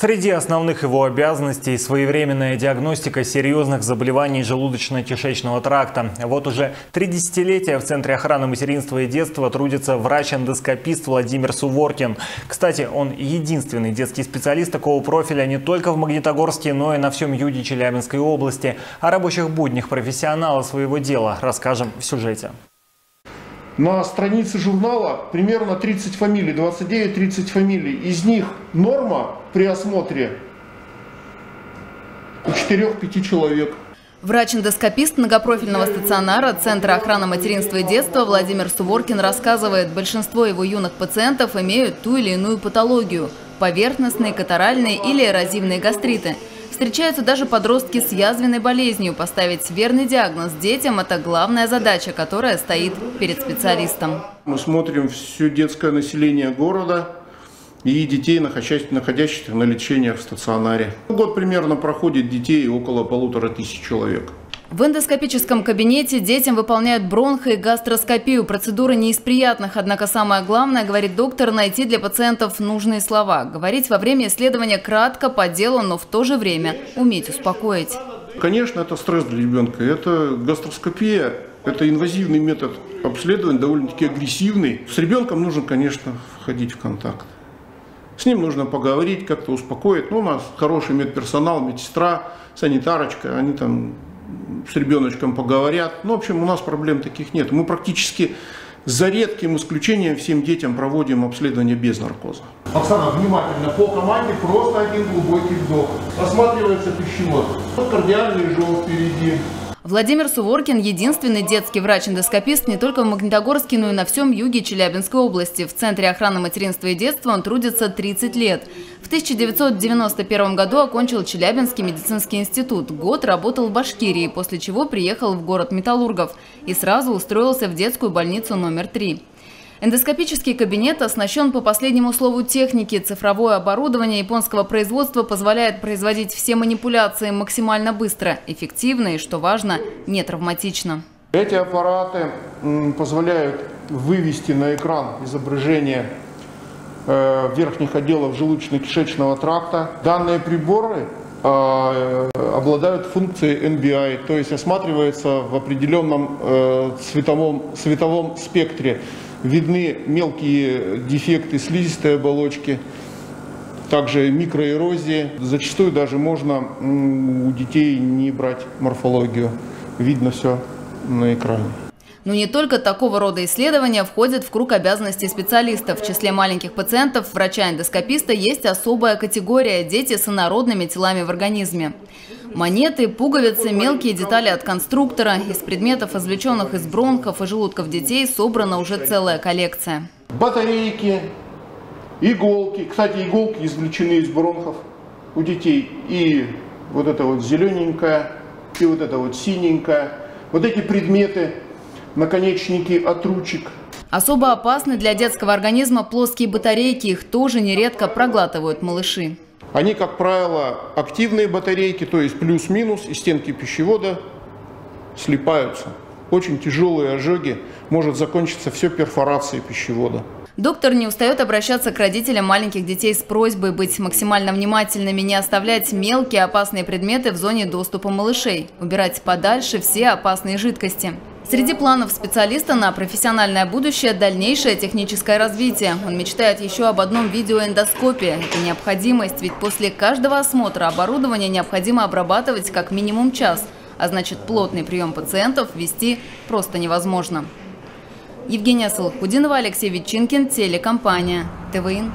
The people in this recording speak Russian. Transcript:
Среди основных его обязанностей – своевременная диагностика серьезных заболеваний желудочно-кишечного тракта. Вот уже три десятилетия в Центре охраны материнства и детства трудится врач-эндоскопист Владимир Суворкин. Кстати, он единственный детский специалист такого профиля не только в Магнитогорске, но и на всем юге Челябинской области. О рабочих буднях профессионала своего дела расскажем в сюжете. На странице журнала примерно 30 фамилий, 29-30 фамилий. Из них норма при осмотре у 4-5 человек. Врач-эндоскопист многопрофильного стационара Центра охраны материнства и детства Владимир Суворкин рассказывает, большинство его юных пациентов имеют ту или иную патологию – поверхностные, катаральные или эрозивные гастриты – Встречаются даже подростки с язвенной болезнью. Поставить верный диагноз детям – это главная задача, которая стоит перед специалистом. Мы смотрим все детское население города и детей, находящихся на лечениях в стационаре. Год примерно проходит детей около полутора тысяч человек. В эндоскопическом кабинете детям выполняют бронхо- и гастроскопию. Процедура не из приятных, однако самое главное, говорит доктор, найти для пациентов нужные слова. Говорить во время исследования кратко, по делу, но в то же время уметь успокоить. Конечно, это стресс для ребенка. Это гастроскопия, это инвазивный метод обследования, довольно-таки агрессивный. С ребенком нужно, конечно, входить в контакт. С ним нужно поговорить, как-то успокоить. Ну, у нас хороший медперсонал, медсестра, санитарочка, они там с ребеночком поговорят. Ну, в общем, у нас проблем таких нет. Мы практически за редким исключением всем детям проводим обследование без наркоза. Оксана, внимательно, по команде просто один глубокий вдох. Осматривается пищевод. Вот кардиальный желоб впереди. Владимир Суворкин – единственный детский врач-эндоскопист не только в Магнитогорске, но и на всем юге Челябинской области. В Центре охраны материнства и детства он трудится 30 лет. В 1991 году окончил Челябинский медицинский институт. Год работал в Башкирии, после чего приехал в город Металлургов и сразу устроился в детскую больницу номер 3. Эндоскопический кабинет оснащен по последнему слову техники. Цифровое оборудование японского производства позволяет производить все манипуляции максимально быстро, эффективно и, что важно, не травматично. Эти аппараты позволяют вывести на экран изображение э, верхних отделов желудочно-кишечного тракта. Данные приборы э, обладают функцией NBI, то есть осматривается в определенном э, цветовом, цветовом спектре видны мелкие дефекты слизистой оболочки, также микроэрозии. Зачастую даже можно у детей не брать морфологию. Видно все на экране. Но не только такого рода исследования входят в круг обязанностей специалистов. В числе маленьких пациентов врача-эндоскописта есть особая категория – дети с инородными телами в организме. Монеты, пуговицы, мелкие детали от конструктора. Из предметов, извлеченных из бронхов и желудков детей, собрана уже целая коллекция. Батарейки, иголки. Кстати, иголки извлечены из бронхов у детей. И вот это вот зелененькое, и вот это вот синенькое. Вот эти предметы, наконечники от ручек. Особо опасны для детского организма плоские батарейки. Их тоже нередко проглатывают малыши. Они, как правило, активные батарейки, то есть плюс-минус, и стенки пищевода слипаются. Очень тяжелые ожоги, может закончиться все перфорацией пищевода. Доктор не устает обращаться к родителям маленьких детей с просьбой быть максимально внимательными, не оставлять мелкие опасные предметы в зоне доступа малышей, убирать подальше все опасные жидкости. Среди планов специалиста на профессиональное будущее – дальнейшее техническое развитие. Он мечтает еще об одном видеоэндоскопе. Это необходимость, ведь после каждого осмотра оборудование необходимо обрабатывать как минимум час. А значит, плотный прием пациентов вести просто невозможно. Евгения Салахудинова, Алексей Ветчинкин, телекомпания ТВИН.